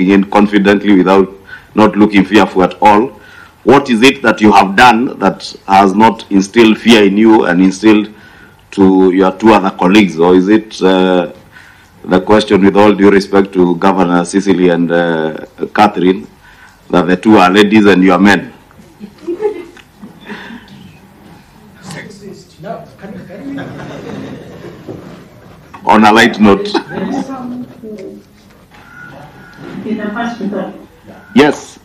walking in confidently without not looking fearful at all. What is it that you have done that has not instilled fear in you and instilled to your two other colleagues, or is it uh, the question, with all due respect to Governor Cecily and uh, Catherine, that the two are ladies and you are men? On a light note, yes.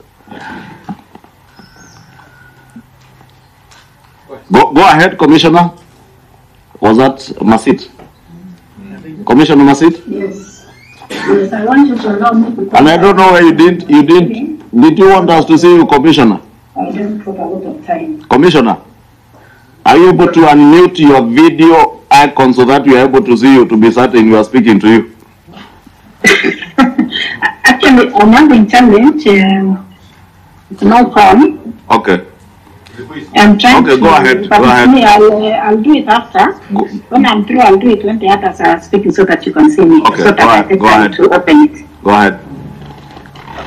Go, go ahead, Commissioner. Was that Masit? Commissioner Masit? Yes. Yes, I want you to allow me because And I don't know why you didn't, you didn't, did you want us to see you, Commissioner? I don't put a lot of time. Commissioner, are you able to unmute your video icon so that we are able to see you to be certain we are speaking to you? I'm challenge, um, it's no phone. Okay, I'm trying Okay, to. go ahead, but go ahead. Me, I'll, I'll do it after. Go- When I'm through, I'll do it when the others are speaking so that you can see me. Okay, So that go I ahead, take time ahead. to open it. go ahead.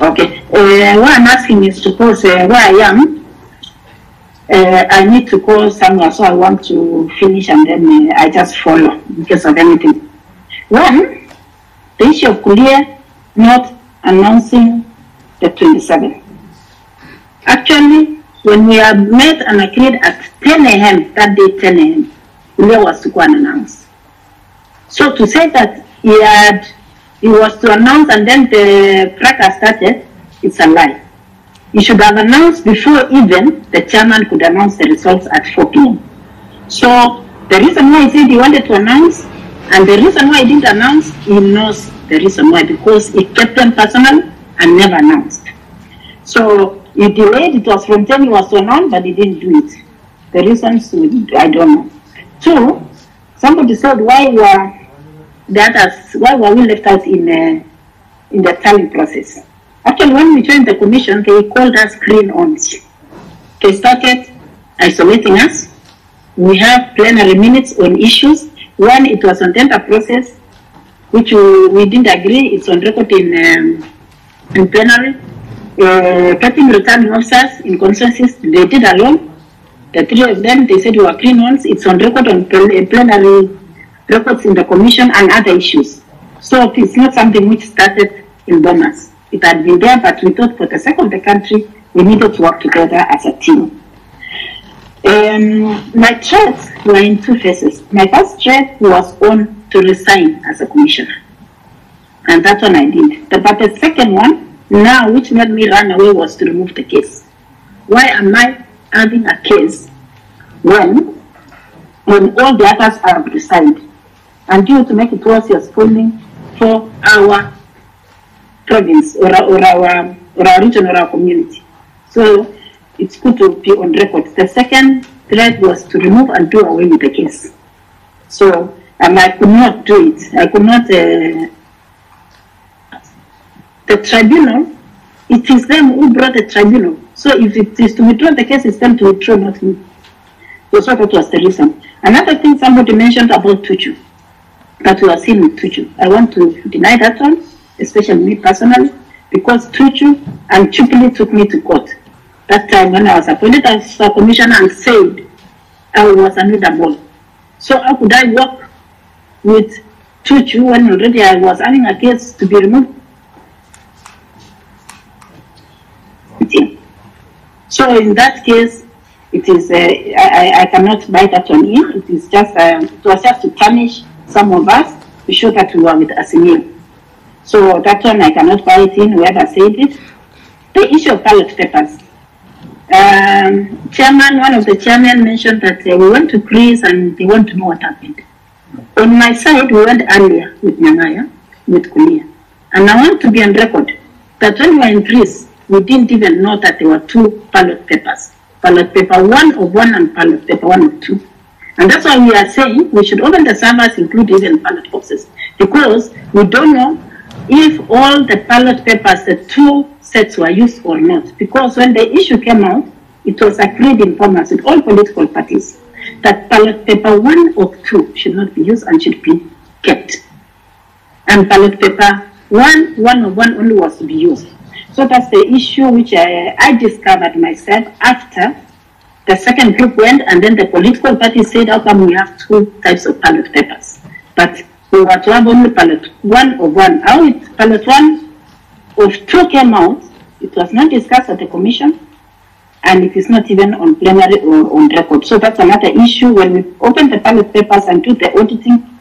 Okay, uh, what I'm asking is to pause uh, where I am. Uh, I need to call somewhere, so I want to finish and then uh, I just follow because of anything. One, the issue of not announcing the 27. Actually, when we had met and agreed at 10 a.m., that day 10 a.m., Guliye was to go and announce. So to say that he had, he was to announce and then the fracas started, it's a lie. He should have announced before even the chairman could announce the results at 4 p.m. So the reason why he said he wanted to announce and the reason why he didn't announce, he knows the reason why because he kept them personal and never announced. So he delayed, it was from 10 he was announce, but he didn't do it. The reasons, I don't know. Two, somebody said, why were the others, why were we left out in, uh, in the tallying process? Actually, when we joined the commission, they called us green ons. They started isolating us. We have plenary minutes on issues. When it was on tender process, which we, didn't agree, it's on record in, um, in plenary. Uh, cutting returning officers in consensus, they did alone. The three of them, they said we were green ones. It's on record on plenary records in the commission and other issues. So it's not something which started in Bomas. It had been there, but we thought for the sake of the country, we needed to work together as a team. Um, my threats in two phases. My first threat was on to resign as a commissioner. And that one I did. The, but the second one, now, which made me run away, was to remove the case. Why am I having a case when, when all the others are resigned? And due to make it worse, you're spoiling for our province or, our- or our or our region or our community. So it's good to be on record. The second threat was to remove and do away with the case. So and I could not do it. I could not. Uh, the tribunal, it is them who brought the tribunal. So if it is to withdraw the case, it's them to withdraw, not me. So that was the reason. Another thing somebody mentioned about Tuchu, that we are seeing with Tuchu. I want to deny that one, especially me personally, because Tuchu and Chupili took me to court. That time when I was appointed as a commissioner and said I was ball. So how could I work with Tuchu when already I was having a case to be removed? So in that case, it is, uh, I, I- cannot buy that on in. It is just, um, it was just to punish some of us to show that we were with Azimio. So that one I cannot buy it in, whoever said it. The issue of ballot papers. Um, chairman, one of the chairmen mentioned that uh, we went to Greece and they want to know what happened. On my side, we went earlier with Nyang'aya, with Guliye. And I want to be on record that when we were in Greece, we didn't even know that there were two ballot papers. Ballot paper one of one and ballot paper one of two. And that's why we are saying we should open the servers, include even ballot boxes, because we don't know if all the ballot papers, the two sets were used or not. Because when the issue came out, it was agreed in formats with all political parties that ballot paper one or two should not be used and should be kept. And ballot paper one, one or one only was to be used. So that's the issue which I, I discovered myself after the second group went and then the political party said, how come we have two types of ballot papers? But we were to have only ballot one of one. How it, ballot one of two came out, it was not discussed at the commission and it is not even on plenary or on record. So that's another issue. When we open the ballot papers and do the auditing,